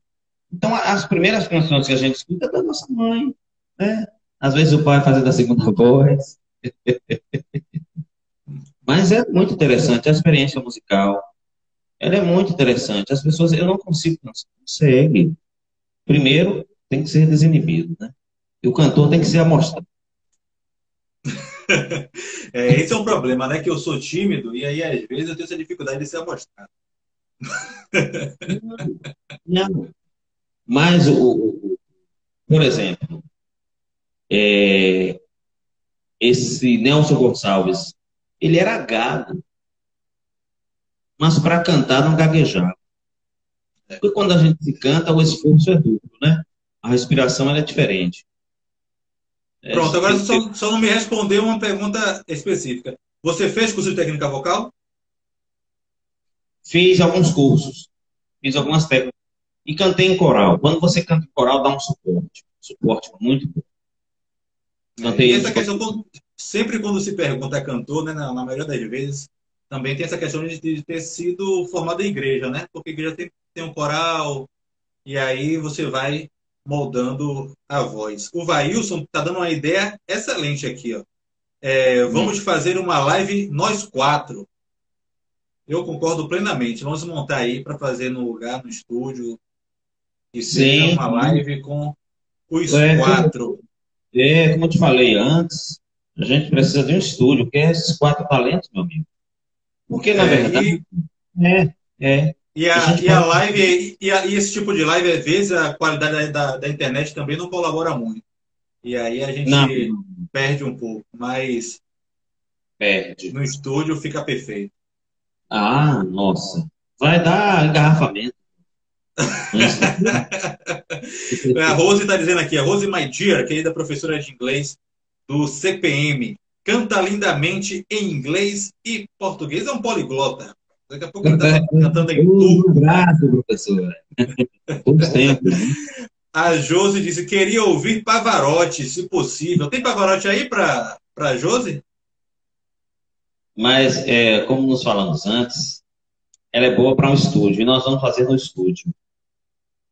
Então, as primeiras canções que a gente escuta é da nossa mãe. Né? Às vezes o pai fazendo a segunda voz. Mas é muito interessante a experiência musical. Ela é muito interessante. As pessoas, eu não consigo, não consegue. Primeiro, tem que ser desinibido, né? E o cantor tem que ser amostrado. é, esse é um problema, né? Que eu sou tímido e aí, às vezes, eu tenho essa dificuldade de ser amostrado. Não. Mas, o, por exemplo, é, esse Nelson Gonçalves, ele era gado, mas para cantar não gaguejava. Porque quando a gente se canta, o esforço é duplo, né? A respiração é diferente. É, Pronto, agora só, só, não me respondeu uma pergunta específica. Você fez curso de técnica vocal? Fiz alguns cursos, fiz algumas técnicas. E cantei em coral. Quando você canta em coral, dá um suporte. Suporte muito bom. Cantei e essa questão, sempre quando se pergunta cantor, né, na, na, maioria das vezes, também tem essa questão de, de, ter sido formado em igreja, né? Porque a igreja tem, tem um coral, e aí você vai moldando a voz. O Vailson está dando uma ideia excelente aqui. Ó. É, vamos fazer uma live nós quatro. Eu concordo plenamente. Vamos montar aí para fazer no lugar, no estúdio. E seja uma live com os é, quatro. É, como eu te falei antes, a gente precisa de um estúdio, que é esses quatro talentos, meu amigo. Porque, na é, verdade. E... É, é. E a, a e a live, e, a, e, esse tipo de live, às vezes, a qualidade da, da internet também não colabora muito. E aí a gente não. perde um pouco, mas perde. no estúdio fica perfeito. Ah, nossa. Vai dar engarrafamento. a Rose está dizendo aqui, a Rose My Dear, querida professora de inglês do CPM, canta lindamente em inglês e português. É um poliglota. Daqui a pouco ele está cantando em turco. Graças, professora. tempo. A Josi disse queria ouvir Pavarotti, se possível. Tem Pavarotti aí para a Josi? Mas, é, como nos falamos antes, ela é boa para um estúdio e nós vamos fazer no estúdio.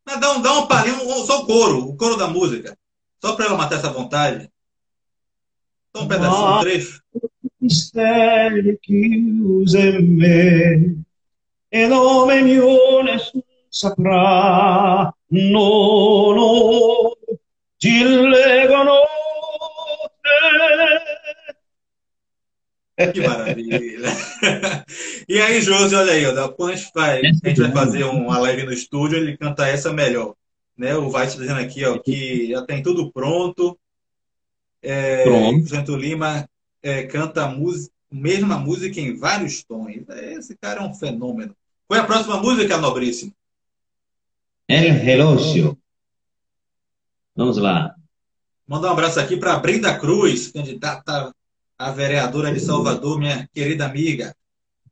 Mas dá um, dá um palhinho, só o coro, o coro da música. Só para ela matar essa vontade. Só um pedacinho, um trecho. Mistério que os me, e nome mio nessun saprà, no, no, ti legano Que maravilha! e aí, Josi, olha aí, ó, quando a gente vai, a gente vai fazer uma live no estúdio, ele canta essa melhor. Né? O Vai dizendo aqui ó, que já tem tudo pronto. É, pronto. Santo Lima é, canta a música, mesma música em vários tons. Esse cara é um fenômeno. Qual é a próxima música, Nobríssimo? El relógio. Vamos lá. Mandar um abraço aqui para Brenda Cruz, candidata a vereadora de Salvador, minha querida amiga.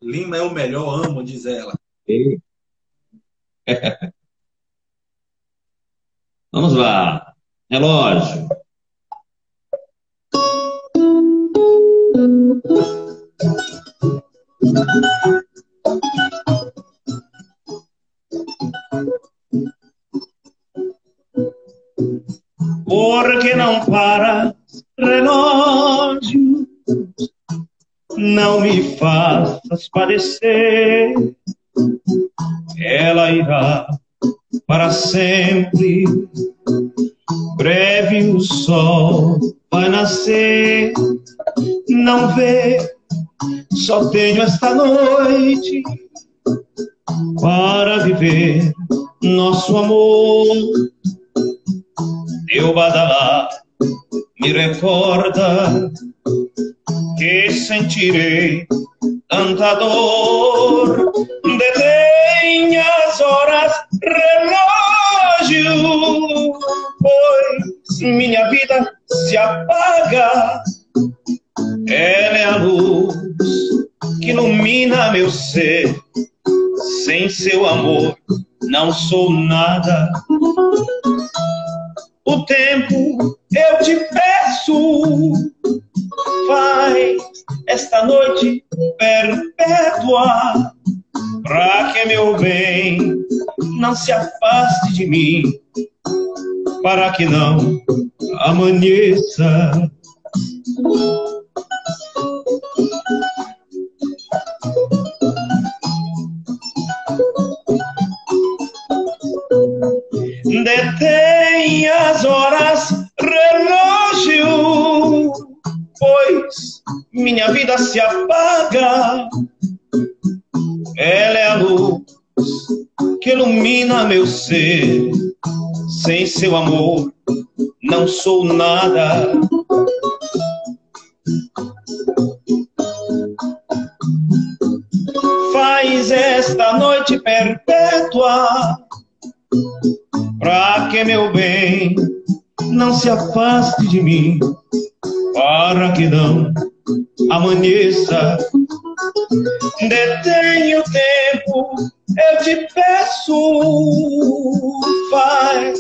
Lima é o melhor, amo, diz ela. Vamos lá. Relógio. Por que não para, relógio? Não me faças padecer. Ela irá para sempre. Breve o sol vai nascer. Não vê, só tenho esta noite para viver nosso amor. Teu badalar me recorda que sentirei tanta dor. Detém as horas, relógio, pois minha vida se apaga. Ela é a luz que ilumina meu ser. Sem seu amor, não sou nada. O tempo eu te peço, faz esta noite perpétua, para que meu bem não se afaste de mim, para que não amanheça. Minha vida se apaga. Ela é a luz que ilumina meu ser. Sem seu amor, não sou nada. Faz esta noite perpétua para que meu bem não se afaste de mim, para que não amanheça. Detém o tempo, eu te peço, faz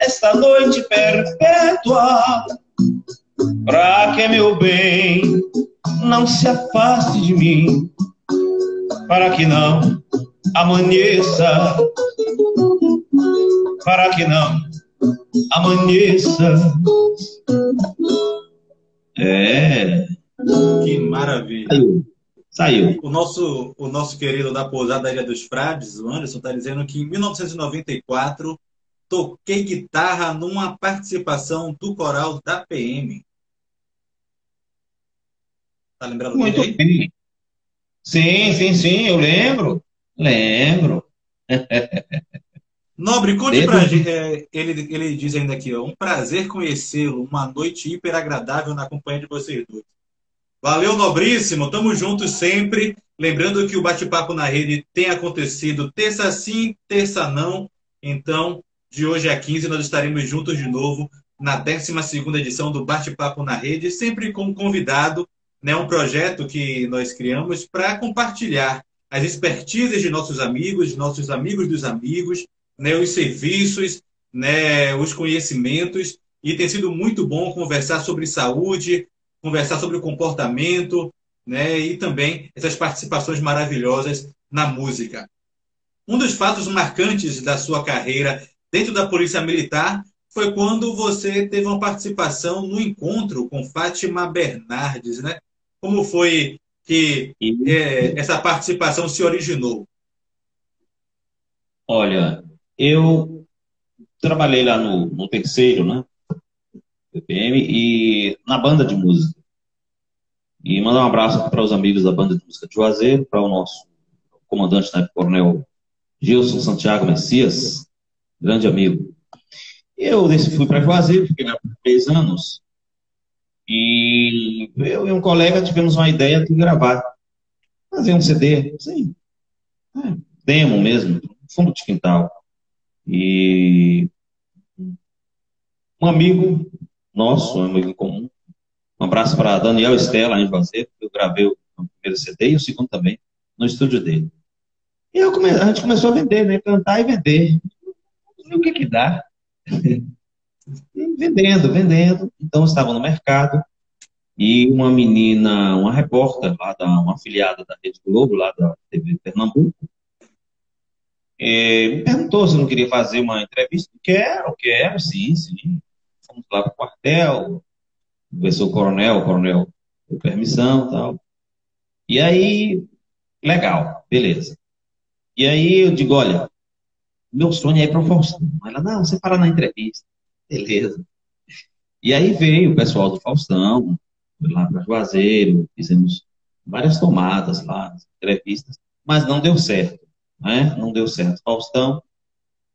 esta noite perpétua, para que meu bem não se afaste de mim, para que não amanheça para que não amanheça. É. Que maravilha. Saiu. Saiu. O nosso, o nosso querido da pousada Ilha dos Frades, o Anderson, está dizendo que em 1994 toquei guitarra numa participação do coral da PM. Tá lembrado Muito dele? bem. Sim, sim, sim, eu lembro. Lembro. Nobre, conte pra gente. é, ele, ele diz ainda aqui, ó, um prazer conhecê-lo, uma noite hiper agradável na companhia de vocês dois. Valeu, Nobríssimo, tamo juntos sempre. Lembrando que o bate-papo na rede tem acontecido terça sim, terça não. Então, de hoje a 15, nós estaremos juntos de novo na 12ª edição do Bate-Papo na Rede, sempre com convidado, né, um projeto que nós criamos para compartilhar as expertises de nossos amigos, de nossos amigos dos amigos, né, os serviços, né, os conhecimentos, e tem sido muito bom conversar sobre saúde, conversar sobre o comportamento, né, e também essas participações maravilhosas na música. Um dos fatos marcantes da sua carreira dentro da Polícia Militar foi quando você teve uma participação no encontro com Fátima Bernardes, né? Como foi que é, essa participação se originou? olha, eu trabalhei lá no, no terceiro, né? PPM, e na banda de música. E mandar um abraço para os amigos da banda de música de Juazeiro, para o nosso comandante, né, Coronel Gilson Santiago Messias, grande amigo. Eu desse, fui para Juazeiro, fiquei lá por três anos, e eu e um colega tivemos uma ideia de gravar, fazer um CD, assim, é, demo mesmo, fundo de quintal. E um amigo nosso, um amigo comum, um abraço para Daniel Estela, em Juazeiro, que eu gravei o primeiro CD e o segundo também, no estúdio dele. E eu come... a gente começou a vender, né? Cantar e vender. E o que que dá? vendendo, vendendo. Então, estava no mercado e uma menina, uma repórter lá, da, uma afiliada da Rede Globo, lá da TV Pernambuco, é, me perguntou se eu não queria fazer uma entrevista. Quero, quero, sim, sim. Fomos lá para o quartel, conversou o coronel, o coronel deu permissão tal. E aí, legal, beleza. E aí eu digo, olha, meu sonho é ir para o Faustão. Ela, não, você para na entrevista. Beleza. E aí veio o pessoal do Faustão, lá para Juazeiro, fizemos várias tomadas lá, entrevistas, mas não deu certo, né? Não deu certo. Faustão.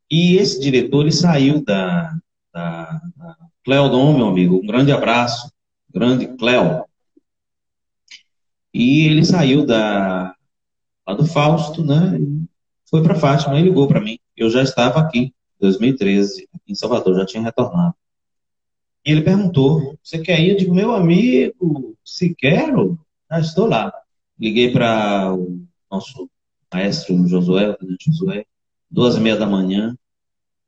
E esse diretor, ele saiu da, da, da Cleodon, meu amigo, um grande abraço, grande Cleo. E ele saiu da, lá do Fausto, né? E foi para Fátima e ligou para mim. Eu já estava aqui, em 2013, em Salvador, já tinha retornado. E ele perguntou: Você quer ir? Eu digo: Meu amigo, se quero, já estou lá. Liguei para o nosso maestro Josué, Josué, duas e meia da manhã.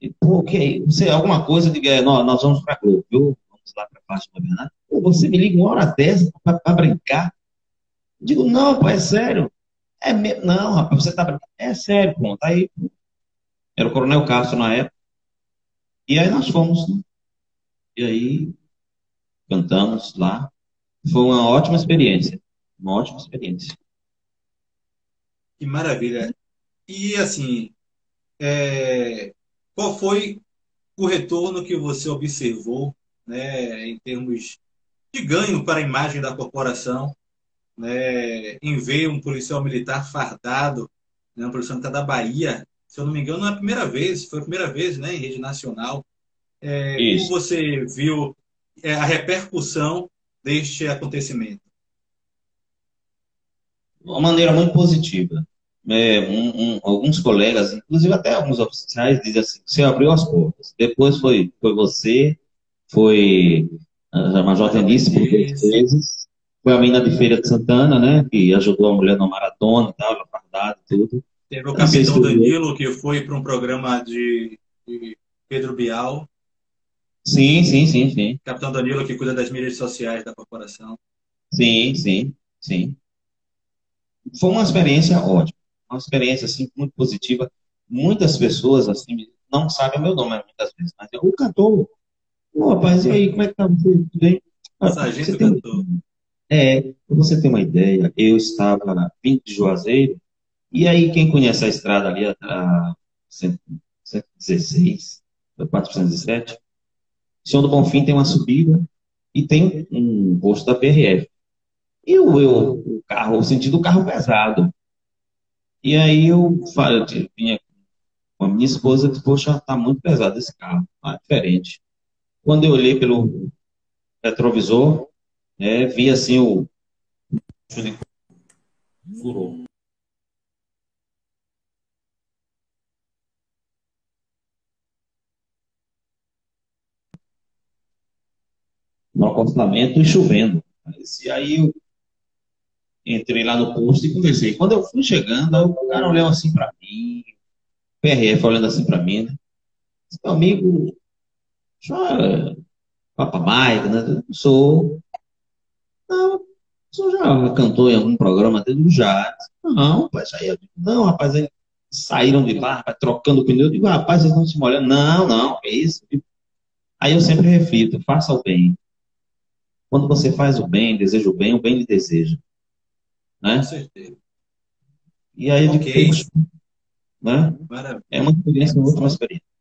E, pô, ok, você, alguma coisa, diga, é, nós, nós vamos para Globo, viu? Vamos lá para a da Bernardo. Pô, você me liga uma hora dessa para brincar? Eu digo, não, pai, é sério. É mesmo? Não, rapaz, você tá brincando. É sério, pronto. Aí, era o Coronel Castro na época. E aí nós fomos. Né? E aí, cantamos lá. Foi uma ótima experiência. Uma ótima experiência. Que maravilha. E assim, é, qual foi o retorno que você observou né, em termos de ganho para a imagem da corporação, né, em ver um policial militar fardado, né, um policial militar da Bahia, se eu não me engano, não é a primeira vez, foi a primeira vez né, em rede nacional. É, como você viu é, a repercussão deste acontecimento? De uma maneira muito positiva é, um, um, alguns colegas, inclusive até alguns oficiais, dizem assim: você abriu as portas. Depois foi, foi você, foi a Tenice por duas vezes, foi a menina de Feira de Santana, né, que ajudou a mulher na maratona e tal, fardada e tudo. Teve o capitão Danilo, que foi para um programa de, de Pedro Bial. Sim, sim, sim, sim. Capitão Danilo, que cuida das mídias sociais da corporação. Sim, sim, sim. Foi uma experiência ótima uma experiência assim muito positiva. Muitas pessoas assim não sabem o meu nome muitas vezes, mas eu, o cantor, ô rapaz, e aí, como é que tá você? Tudo bem? Sargento tem... cantor. É, pra você ter uma ideia, eu estava vindo de Juazeiro, e aí quem conhece a estrada ali, a 116, 407, Senhor do Bonfim tem uma subida e tem um posto da PRF. E o, eu, o carro, o sentido do carro pesado. E aí eu, eu vinha com a minha esposa disse, poxa, tá muito pesado esse carro, tá diferente. Quando eu olhei pelo retrovisor, né, vi assim o. Furou. No acostamento e chovendo. E aí eu entrei lá no posto e conversei. Quando eu fui chegando, o cara olhou assim para mim, PRF olhando assim para mim, né? Meu amigo, já Papa Mike, né? Sou. Não, sou já cantou em algum programa dele? Já. Não, rapaz, aí eu digo, não, rapaz, aí saíram de lá, rapaz, trocando pneu. Eu digo, rapaz, vocês não se molhando. Não, não, é isso. Aí eu sempre reflito, faça o bem. Quando você faz o bem, deseja o bem, o bem lhe deseja. Né? Com certeza. E aí okay. ele né? É uma experiência, outra experiência.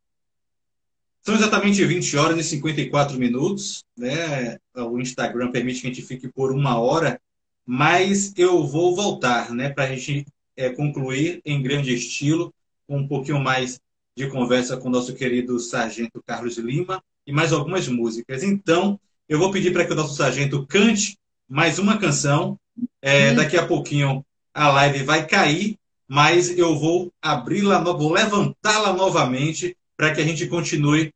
São exatamente 20 horas e 54 minutos. Né? O Instagram permite que a gente fique por uma hora, mas eu vou voltar né, para a gente é, concluir em grande estilo, com um pouquinho mais de conversa com o nosso querido Sargento Carlos Lima e mais algumas músicas. Então, eu vou pedir para que o nosso sargento cante mais uma canção é, daqui a pouquinho a live vai cair, mas eu vou abri-la, vou levantá-la novamente para que a gente continue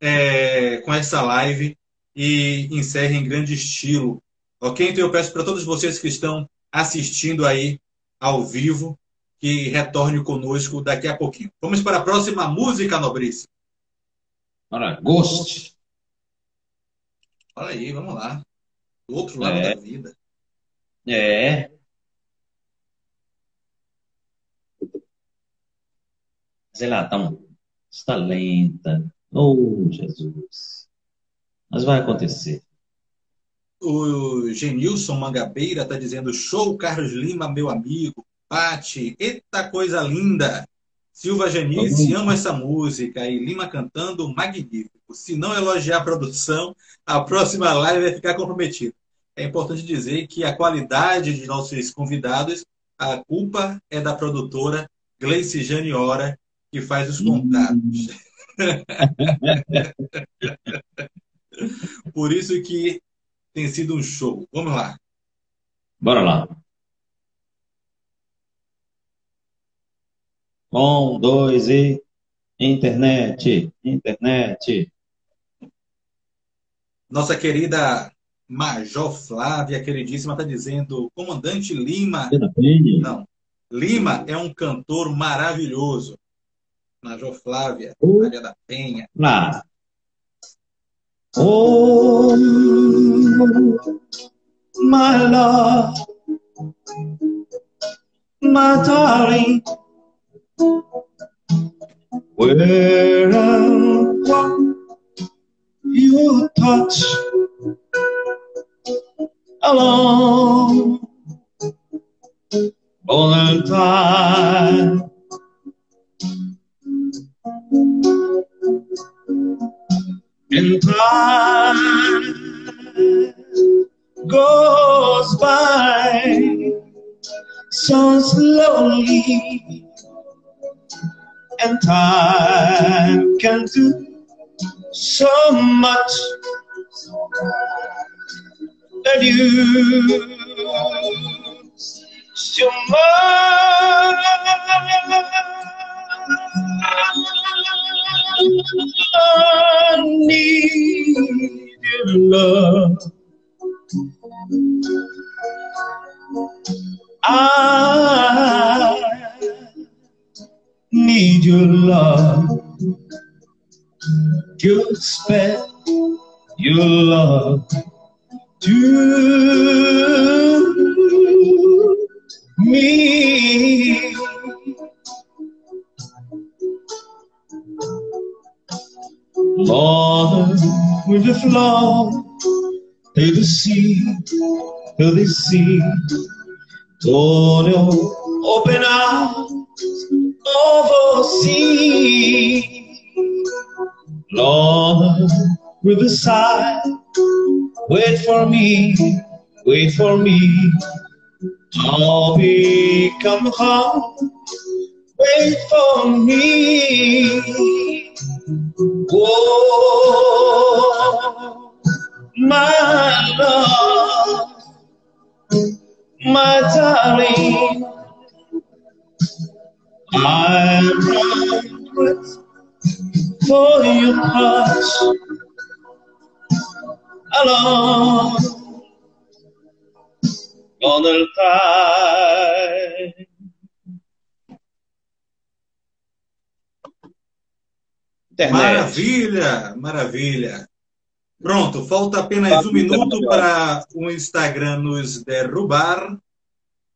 é, com essa live e encerre em grande estilo. Ok? Então eu peço para todos vocês que estão assistindo aí ao vivo que retorne conosco daqui a pouquinho. Vamos para a próxima música, Nobrice. Olha, Ghost. Olha aí, vamos lá. Do outro lado É. da vida. É. Um- está lenta. Oh, Jesus. Mas vai acontecer. O Genilson Mangabeira está dizendo: show, Carlos Lima, meu amigo. Pati, eita coisa linda. Silva Janice, amo essa música. E Lima cantando, magnífico. Se não elogiar a produção, a próxima live vai ficar comprometida. É importante dizer que a qualidade de nossos convidados, a culpa é da produtora Gleice Janiora, que faz os contatos. Por isso que tem sido um show. Vamos lá. Bora lá. Um, dois e. Internet, internet. Nossa querida Major Flávia, queridíssima, está dizendo: Comandante Lima. Não. Lima é um cantor maravilhoso. Major Flávia, Maria da Penha. Lá. Oh, my love, my darling, wherever you touch along all the time. And time goes by so slowly, and time can do so much that you so much need your love. I need your love. You expect your love to me. Lord, with the flow, to the sea, to the sea, todo open arms oversee. Lord, with a sigh, wait for me, wait for me. I'll be come home, wait for me. Oh, my love, my darling, I'm hungry for your touch alone on the Internet. Maravilha, maravilha. Pronto, falta apenas um minuto para o Instagram nos derrubar.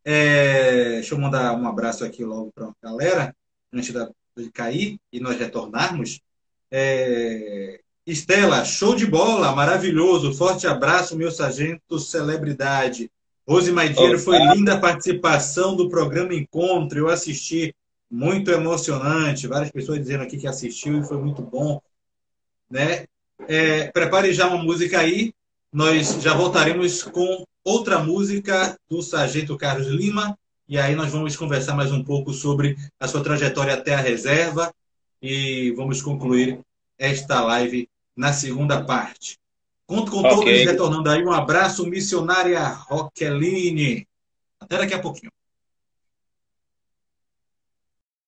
É, deixa eu mandar um abraço aqui logo para a galera, antes da- de cair e nós retornarmos. É, Estela, show de bola, maravilhoso. Forte abraço, meu sargento celebridade. Rose Maidiero, foi linda a participação do programa Encontro. Eu assisti, muito emocionante. Várias pessoas dizendo aqui que assistiu e foi muito bom. Né? É, prepare já uma música aí. Nós já voltaremos com outra música do Sargento Carlos Lima. E aí nós vamos conversar mais um pouco sobre a sua trajetória até a reserva. E vamos concluir esta live na segunda parte. Conto com Ok. todos retornando aí. Um abraço, missionária Roqueline. Até daqui a pouquinho.